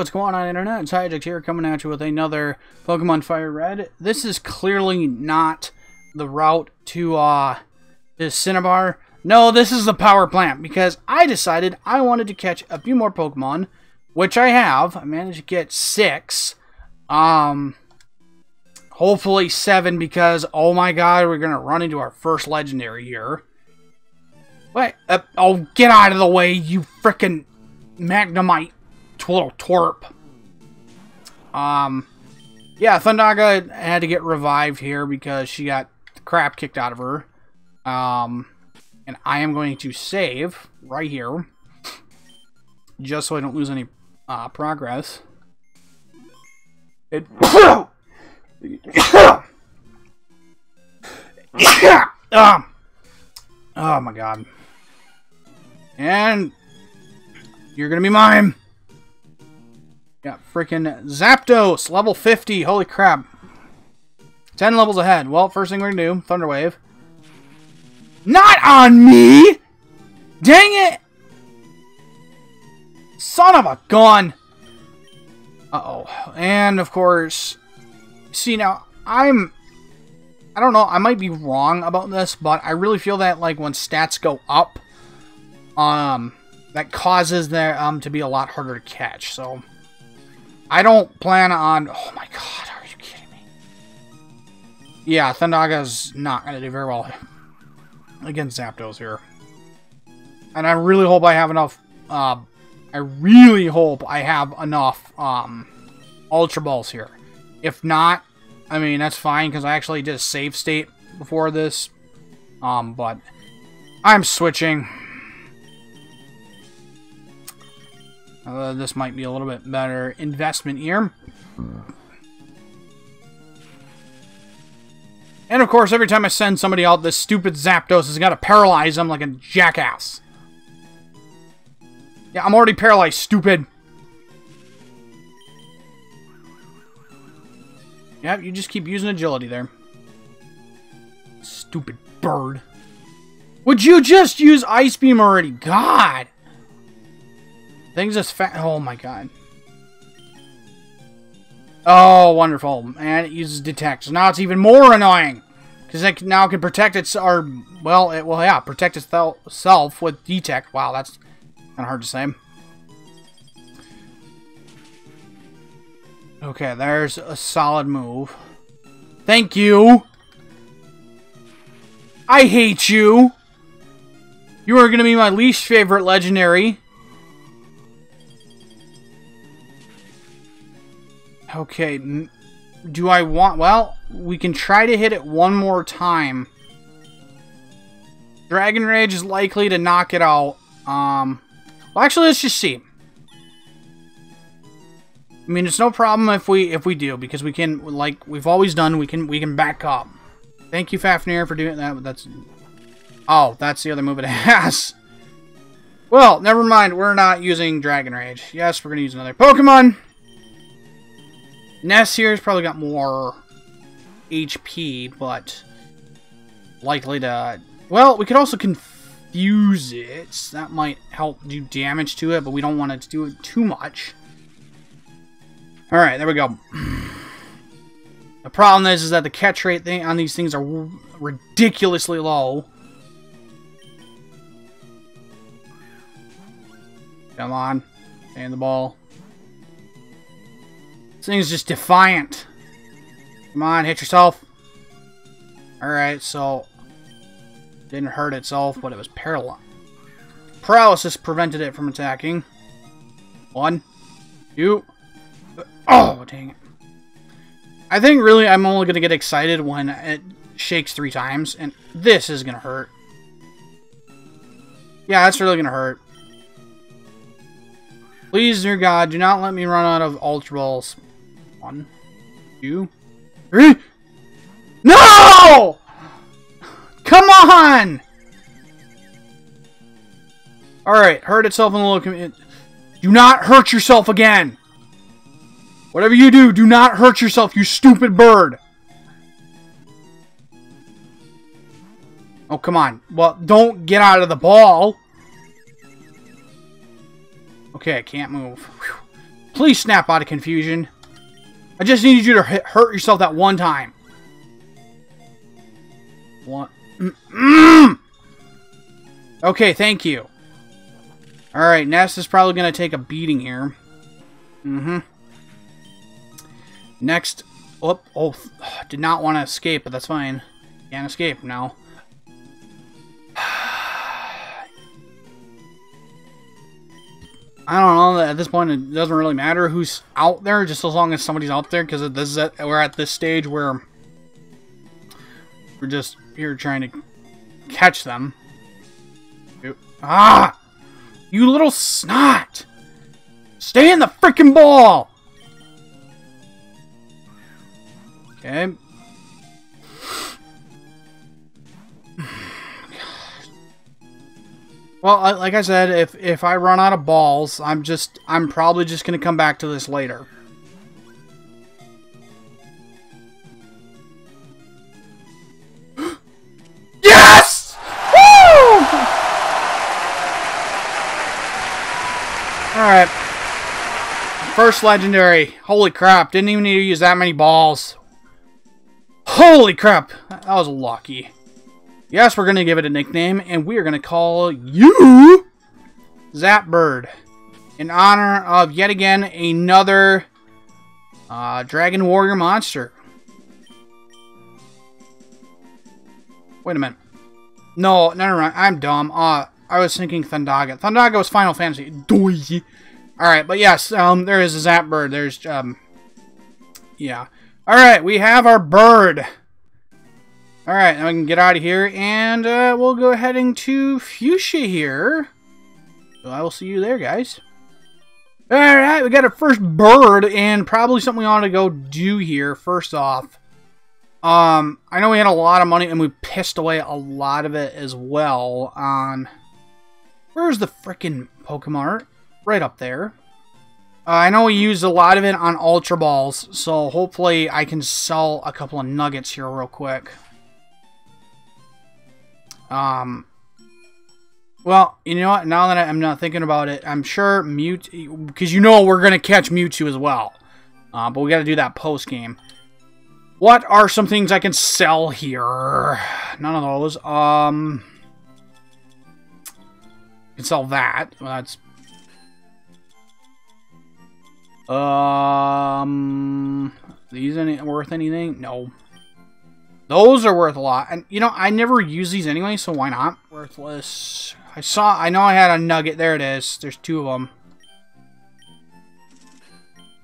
what's going on, Internet? It's Xiagax here, coming at you with another Pokemon Fire Red. This is clearly not the route to, uh, to Cinnabar. No, this is the power plant, because I decided I wanted to catch a few more Pokemon, which I have. I managed to get six. Um, hopefully seven, because, oh my god, we're gonna run into our first legendary here. Wait, uh, oh, get out of the way, you frickin' Magnemite little twerp. Um, yeah, Thundaga had to get revived here because she got crap kicked out of her. Um, and I am going to save right here, just so I don't lose any uh, progress. It. um, oh my god. And you're gonna be mine. Got freaking Zapdos, level 50. Holy crap. 10 levels ahead. Well, first thing we're gonna do, Thunder Wave. Not on me! Dang it! Son of a gun! Uh-oh. And, of course... See, now, I'm... I don't know, I might be wrong about this, but I really feel that, like, when stats go up, um, that causes there um, to be a lot harder to catch, so... I don't plan on... Oh my god, are you kidding me? Yeah, Thundaga's not going to do very well against Zapdos here. And I really hope I have enough... Uh, I really hope I have enough um, Ultra Balls here. If not, I mean, that's fine, because I actually did a save state before this. Um, but I'm switching. Uh, this might be a little bit better investment here. And of course, every time I send somebody out, this stupid Zapdos has got to paralyze them like a jackass. Yeah, I'm already paralyzed, stupid. Yeah, you just keep using agility there. Stupid bird. Would you just use Ice Beam already? God! Things just fat. Oh my god. Oh, wonderful. And it uses detect. So now it's even more annoying. Because it now can protect its, or, well, it, well, yeah, protect itself with detect. Wow, that's kind of hard to say. Okay, there's a solid move. Thank you! I hate you! You are going to be my least favorite legendary. Okay, do I want... Well, we can try to hit it one more time. Dragon Rage is likely to knock it out. Um, well, actually, let's just see. I mean, it's no problem if we if we do because we can like we've always done. We can we can back up. Thank you, Fafnir, for doing that. That's oh, that's the other move it has. Well, never mind. We're not using Dragon Rage. Yes, we're gonna use another Pokemon. Has probably got more HP, but likely to... Well, we could also confuse it. That might help do damage to it, but we don't want to do it too much. Alright, there we go. The problem is, is that the catch rate on these things are ridiculously low. Come on. And the ball. This thing's just defiant. Come on, hit yourself. Alright, so... Didn't hurt itself, but it was paralyzed. Paralysis prevented it from attacking. One. Two. Oh, dang it. I think really I'm only going to get excited when it shakes three times, and this is going to hurt. Yeah, that's really going to hurt. Please, dear God, do not let me run out of Ultra Balls. One, two, three. Eh? No! Come on! Alright, hurt itself in the little... Do not hurt yourself again! Whatever you do, do not hurt yourself, you stupid bird! Oh, come on. Well, don't get out of the ball. Okay, I can't move. Whew. Please snap out of confusion. I just needed you to hurt yourself that one time. One. Mm -mm. Okay, thank you. Alright, Ness is probably going to take a beating here. Mm-hmm. Next. Oh, oh, did not want to escape, but that's fine. Can't escape now. I don't know. At this point, it doesn't really matter who's out there, just as long as somebody's out there. Because this is we're at this stage where we're just here trying to catch them. Ah! You little snot! Stay in the freaking ball! Okay. Well, uh, like I said, if if I run out of balls, I'm just I'm probably just gonna come back to this later. yes! Woo! All right. First legendary. Holy crap! Didn't even need to use that many balls. Holy crap! That was lucky. Yes, we're going to give it a nickname, and we are going to call you Zapbird. In honor of, yet again, another uh, Dragon Warrior monster. Wait a minute. No, no, no, no. I'm dumb. Uh, I was thinking Thundaga. Thundaga was Final Fantasy. Alright, but yes, um, there is a Zapbird. There's, um, yeah. Alright, we have our bird. Alright, now we can get out of here, and uh, we'll go heading to Fuchsia here. So I will see you there, guys. Alright, we got our first bird, and probably something we ought to go do here, first off. Um, I know we had a lot of money, and we pissed away a lot of it as well on... Where's the freaking Pokemon? Right up there. Uh, I know we used a lot of it on Ultra Balls, so hopefully I can sell a couple of nuggets here real quick. Um, well, you know what? Now that I'm not thinking about it, I'm sure Mute, because you know we're going to catch Mewtwo as well. Uh, but we got to do that post game. What are some things I can sell here? None of those. Um, can sell that. Well, that's um, these any worth anything? No. Those are worth a lot. And, you know, I never use these anyway, so why not? Worthless. I saw, I know I had a nugget. There it is. There's two of them.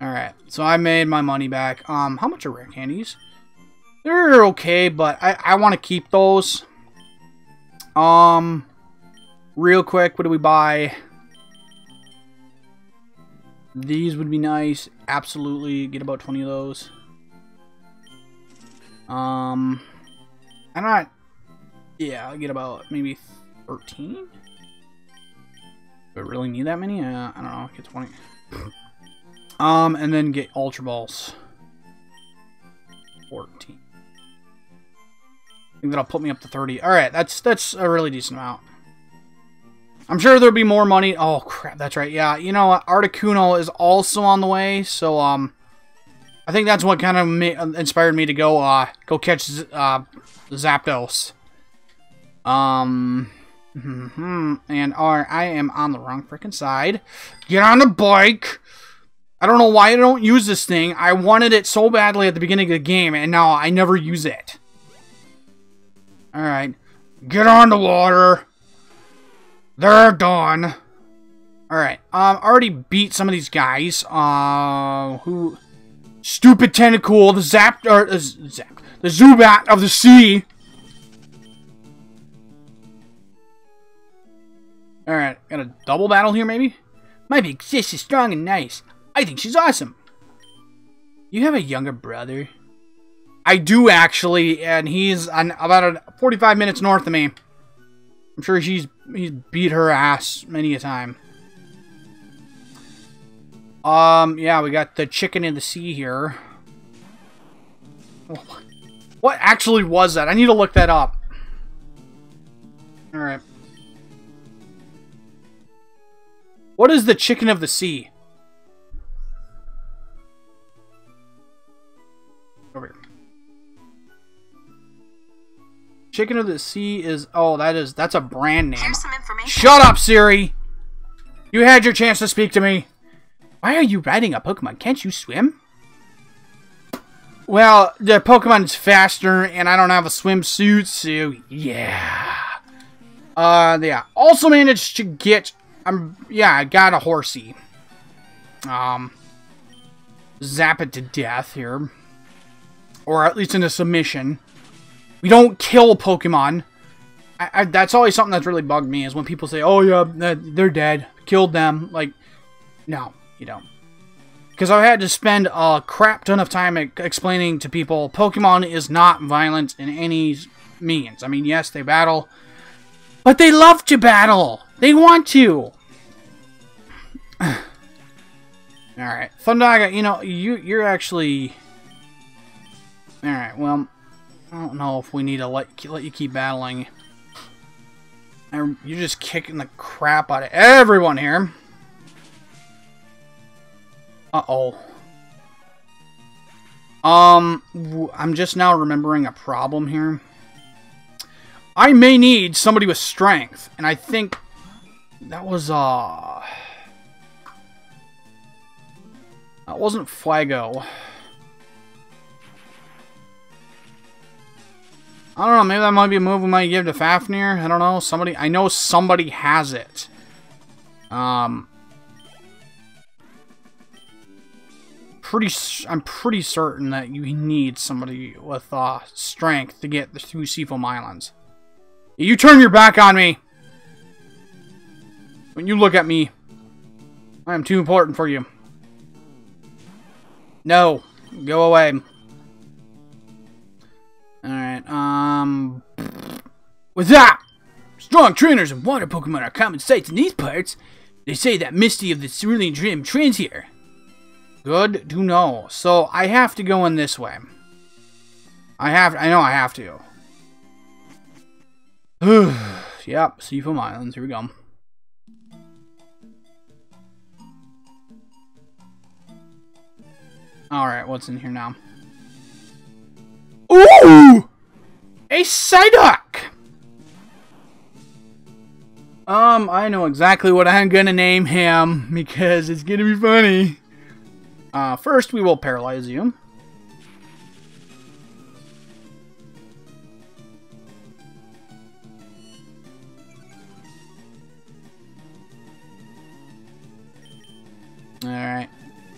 Alright, so I made my money back. Um, how much are rare candies? They're okay, but I, I want to keep those. Um, real quick, what do we buy? These would be nice. Absolutely, get about 20 of those. Um, I'm not. Yeah, I'll get about maybe 13. Do I really need that many? Uh, I don't know. Get 20. um, and then get Ultra Balls. 14. I think that'll put me up to 30. Alright, that's that's a really decent amount. I'm sure there'll be more money. Oh, crap, that's right. Yeah, you know what? Articuno is also on the way, so, um... I think that's what kind of inspired me to go uh, go catch uh, Zapdos. Um, and uh, I am on the wrong freaking side. Get on the bike. I don't know why I don't use this thing. I wanted it so badly at the beginning of the game, and now I never use it. Alright. Get on the water. They're done. Alright. Um, already beat some of these guys. Uh, who... Stupid Tentacool, the Zap, or, uh, Zap, the Zubat of the sea. Alright, got a double battle here, maybe? My big sis is strong and nice. I think she's awesome. You have a younger brother? I do, actually, and he's about a 45 minutes north of me. I'm sure she's he's beat her ass many a time. Um, yeah, we got the chicken in the sea here. What actually was that? I need to look that up. Alright. What is the chicken of the sea? Over here. Chicken of the sea is... Oh, that is... That's a brand name. Shut up, Siri! You had your chance to speak to me. Why are you riding a Pokemon? Can't you swim? Well, the Pokemon's faster, and I don't have a swimsuit, so yeah. Uh, yeah. Also managed to get... Um, yeah, I got a horsey. Um, zap it to death here. Or at least in a submission. We don't kill Pokemon. I, I, that's always something that's really bugged me is when people say, "Oh yeah, they're dead, killed them." Like, no, you don't. Because I've had to spend a crap ton of time explaining to people Pokemon is not violent in any means. I mean, yes, they battle, but they love to battle. They want to. All right, Thundaga, you know you you're actually. All right, well, I don't know if we need to let let you keep battling. You're just kicking the crap out of everyone here. Uh-oh. Um, I'm just now remembering a problem here. I may need somebody with strength, and I think that was, uh... That wasn't Flago. I don't know, maybe that might be a move we might give to Fafnir. I don't know, somebody, I know somebody has it. Um, pretty, I'm pretty certain that you need somebody with uh, strength to get through Seafoam Islands. You turn your back on me! When you look at me, I am too important for you. No, go away. Alright, um... With that, strong trainers and water Pokemon are common sights in these parts. They say that Misty of the Cerulean Gym trains here. Good to know. So I have to go in this way. I have. I know I have to. yep. Seafoam Islands. Here we go. Alright, what's in here now? Ooh! A Psyduck! Um, I know exactly what I'm gonna name him, because it's gonna be funny. Uh, first, we will paralyze you. Alright.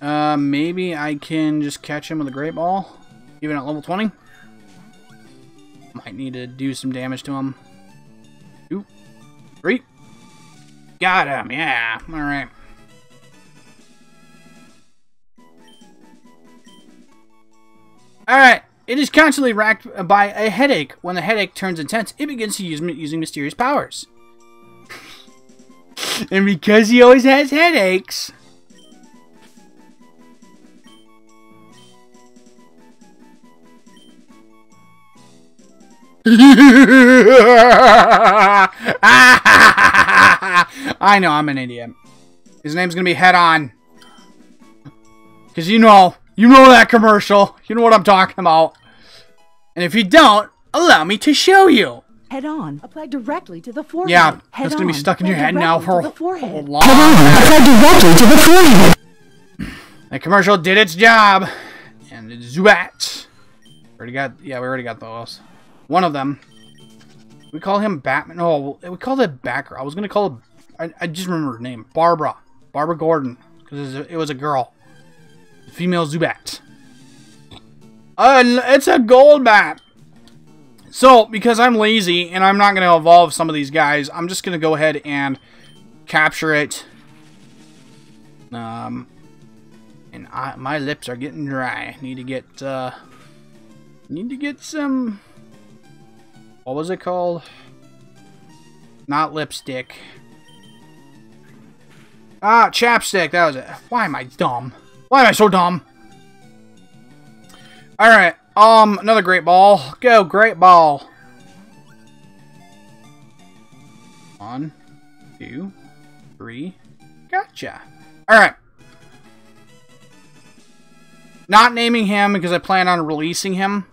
Uh, maybe I can just catch him with a Great Ball, even at level 20. Might need to do some damage to him. Two, three. Got him, yeah. Alright. Alright. It is constantly racked by a headache. When the headache turns intense, it begins to use using mysterious powers. and because he always has headaches... I know, I'm an idiot. His name's gonna be Head On. Because you know, you know that commercial. You know what I'm talking about. And if you don't, allow me to show you. Head on. Apply directly to the forehead. Yeah, head that's going to be stuck in your head now for a long Head on. Apply directly to the forehead. That commercial did its job. And it's Zubat. Already got, yeah, we already got those. One of them. We call him Batman. Oh, we called it Backer. I was going to call it, I, I just remember her name. Barbara. Barbara Gordon. Because it was a girl female Zubat. Uh, it's a Golbat. So, because I'm lazy and I'm not going to evolve some of these guys, I'm just going to go ahead and capture it. Um, and I, my lips are getting dry. Need to get, uh, need to get some, what was it called? Not lipstick. Ah, chapstick, that was it. Why am I dumb? Why am I so dumb? Alright, um, another great ball. Go, great ball. One, two, three. Gotcha. Alright. Not naming him because I plan on releasing him.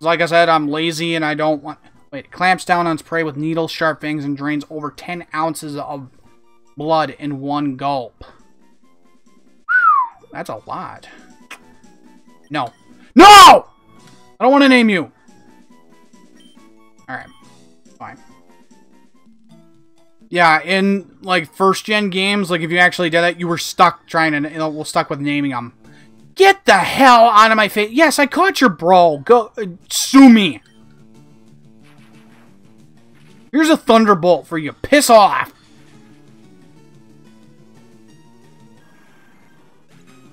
Like I said, I'm lazy and I don't want... Wait, clamps down on its prey with needles, sharp fangs, and drains over 10 ounces of blood in one gulp. That's a lot. No. No! I don't want to name you. Alright. Fine. Yeah, in, like, first-gen games, like, if you actually did that, you were stuck trying to, you know, well, stuck with naming them. Get the hell out of my face. Yes, I caught your bro. Go, uh, sue me. Here's a thunderbolt for you. Piss off.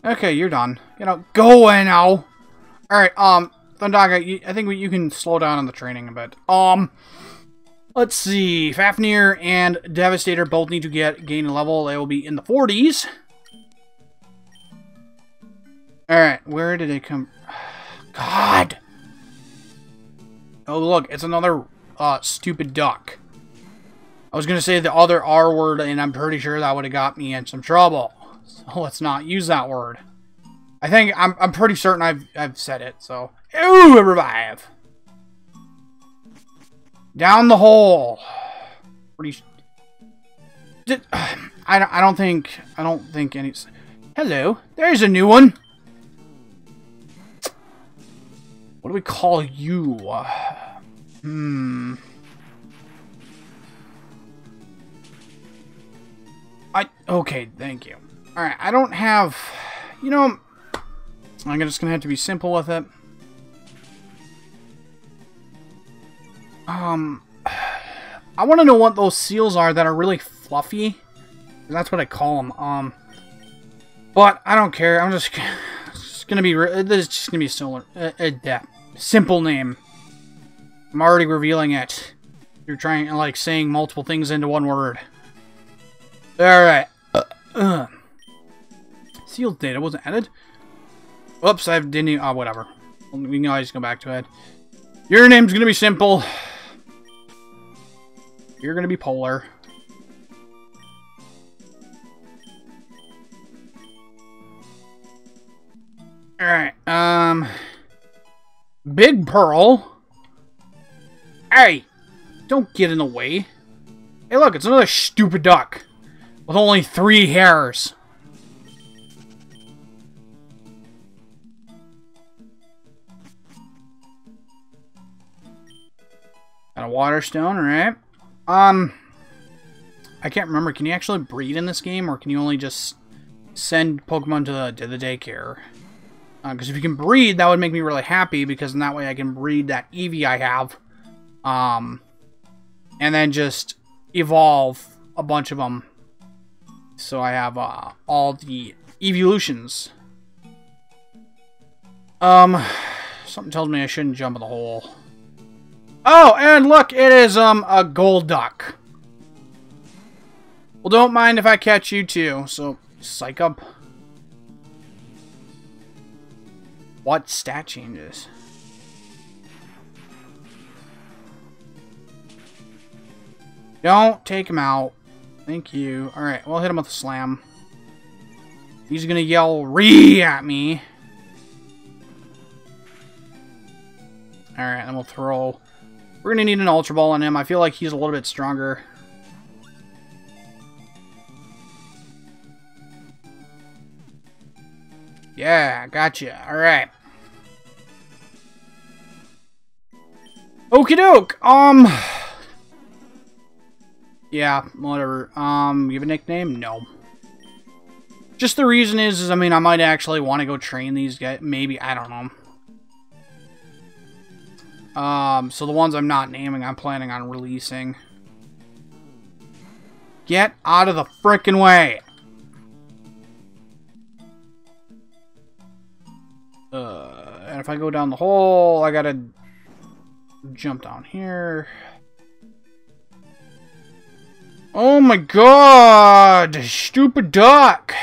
Okay, you're done. You know, go away now. Alright, um, Thundaga, I think you can slow down on the training a bit. Um, let's see. Fafnir and Devastator both need to get gain a level. They will be in the 40s. Alright, where did it come... God! Oh, look, it's another uh, stupid duck. I was going to say the other R word, and I'm pretty sure that would have got me in some trouble. So let's not use that word. I think, I'm, I'm pretty certain I've, I've said it, so... Ooh, revive! Down the hole! Pretty... Did, I, don't, I don't think... I don't think any... Hello, there's a new one! What do we call you? Hmm... I... Okay, thank you. Alright, I don't have... You know, I'm just gonna have to be simple with it. Um... I want to know what those seals are that are really fluffy. That's what I call them. Um... But, I don't care. I'm just... It's gonna be... This is just gonna be a, similar, a, a, simple name. I'm already revealing it. You're trying, like, saying multiple things into one word. Alright. Uh, uh. Sealed data wasn't added. Oops, I didn't even... Oh, whatever. We can always go back to it. Your name's gonna be simple. You're gonna be Polar. Alright, um... Big Pearl. Hey! Don't get in the way. Hey, look, it's another stupid duck with only three hairs. Got a water stone, right? Um, I can't remember. Can you actually breed in this game, or can you only just send Pokemon to the, to the daycare? Because uh, if you can breed, that would make me really happy, because in that way I can breed that Eevee I have. Um, and then just evolve a bunch of them so I have uh, all the evolutions. Um, something tells me I shouldn't jump in the hole. Oh, and look, it is um a Golduck. Well, don't mind if I catch you too. So, psych up. What stat changes? Don't take him out. Thank you. Alright, we'll hit him with a slam. He's gonna yell re at me. Alright, then we'll throw... We're gonna need an Ultra Ball on him. I feel like he's a little bit stronger. Yeah, gotcha. Alright. Okie doke. Um... Yeah, whatever. Um, have a nickname? No. Just the reason is, is I mean, I might actually want to go train these guys. Maybe, I don't know. Um, so the ones I'm not naming, I'm planning on releasing. Get out of the frickin' way! Uh, and if I go down the hole, I gotta jump down here. Oh my god! Stupid duck!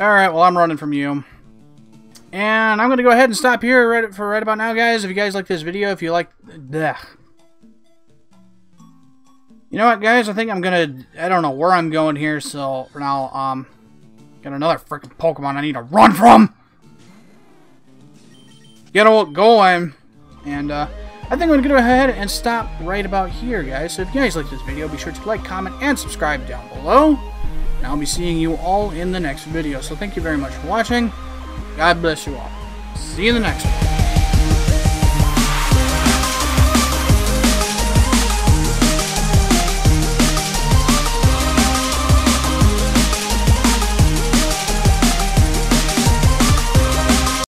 Alright, well I'm running from you. And I'm going to go ahead and stop here right, for right about now, guys. If you guys like this video, if you like... Ugh. You know what, guys? I think I'm going to... I don't know where I'm going here, so for now, um... Got another freaking Pokemon I need to run from! Get old going, And, uh... I think I'm going to go ahead and stop right about here, guys. So if you guys like this video, be sure to like, comment, and subscribe down below. And I'll be seeing you all in the next video. So thank you very much for watching. God bless you all. See you in the next one.